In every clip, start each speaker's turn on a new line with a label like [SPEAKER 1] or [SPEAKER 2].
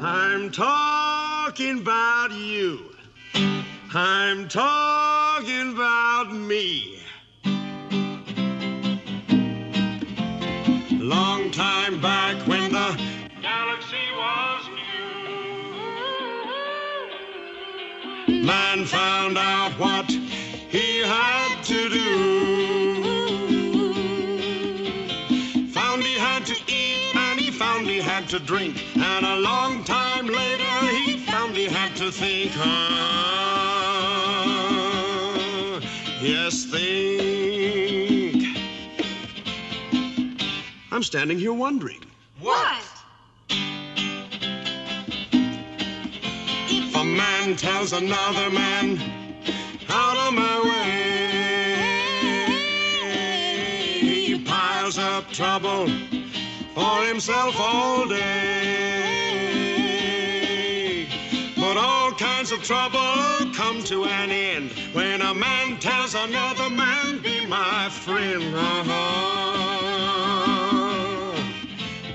[SPEAKER 1] I'm talking about you. I'm talking about me. Long time back when the galaxy was new, man found out what he had to do. Found he had to eat found he had to drink. And a long time later he found he had to think. Ah, yes, think. I'm standing here wondering.
[SPEAKER 2] What?
[SPEAKER 1] If a man tells another man, out of my way, he piles up trouble for himself all day. But all kinds of trouble come to an end when a man tells another man, be my friend. Uh-huh.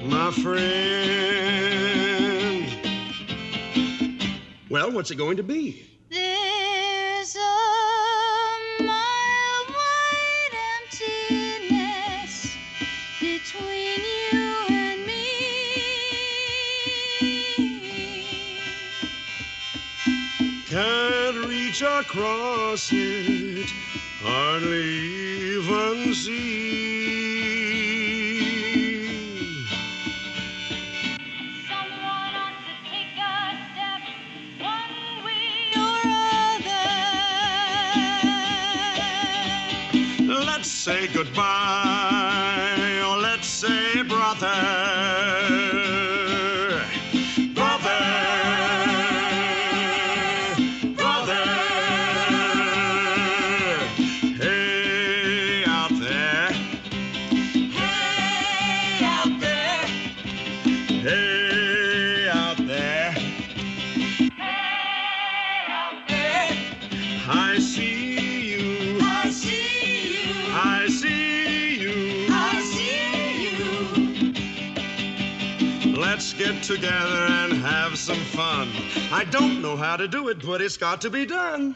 [SPEAKER 1] My friend. Well, what's it going to be? Reach across it, hardly even see.
[SPEAKER 2] Someone ought to take a step one way or other.
[SPEAKER 1] Let's say goodbye, or let's say brother. I see you.
[SPEAKER 2] I see you.
[SPEAKER 1] I see you.
[SPEAKER 2] I see you.
[SPEAKER 1] Let's get together and have some fun. I don't know how to do it, but it's got to be done.